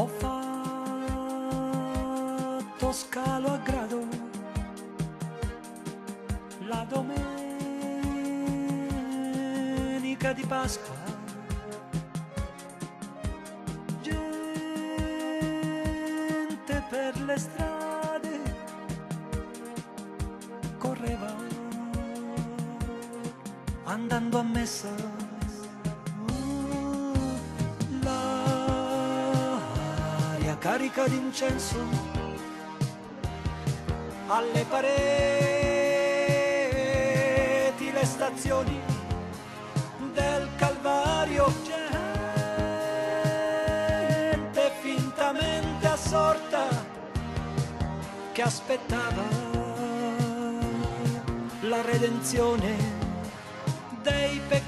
Ho fatto scalo a grado la domenica di Pasqua. Gente per le strade correva andando a messa. Carica d'incenso alle pareti le stazioni del Calvario. Gente fintamente assorta che aspettava la redenzione dei peccati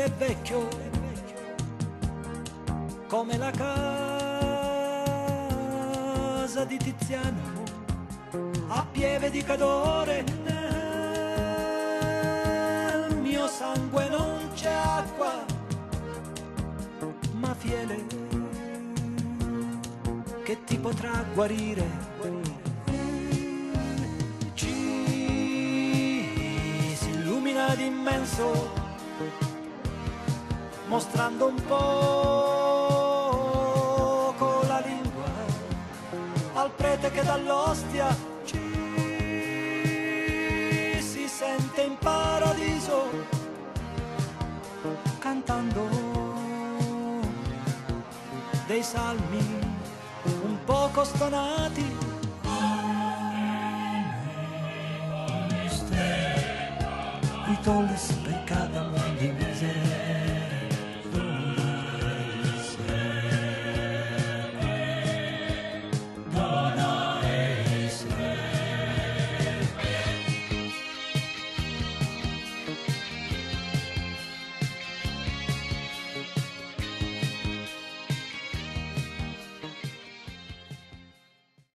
stile vecchio, come la casa di Tiziano, a pieve di cadore. Nel mio sangue non c'è acqua, ma fiele che ti potrà guarire. Ci si illumina d'immenso, mostrando un poco la lingua al prete che dall'ostia ci si sente in paradiso cantando dei salmi un poco stonati. Qui tolles peccato